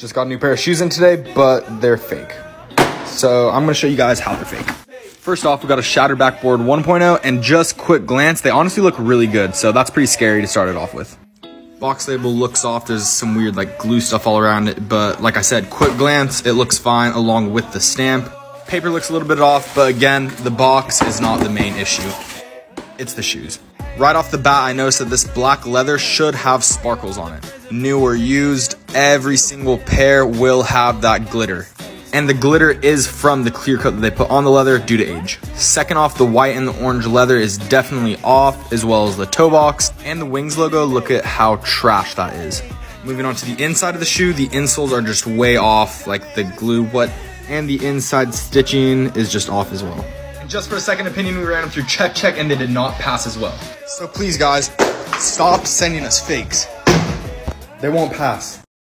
Just got a new pair of shoes in today, but they're fake. So I'm gonna show you guys how they're fake. First off, we got a Shattered Backboard 1.0 and just quick glance, they honestly look really good. So that's pretty scary to start it off with. Box label looks off. There's some weird like glue stuff all around it. But like I said, quick glance, it looks fine along with the stamp. Paper looks a little bit off, but again, the box is not the main issue. It's the shoes. Right off the bat, I noticed that this black leather should have sparkles on it. New or used, every single pair will have that glitter. And the glitter is from the clear coat that they put on the leather due to age. Second off, the white and the orange leather is definitely off, as well as the toe box. And the wings logo, look at how trash that is. Moving on to the inside of the shoe, the insoles are just way off, like the glue, what, and the inside stitching is just off as well. And just for a second opinion, we ran them through CheckCheck and they did not pass as well. So please guys, stop sending us fakes. They won't pass.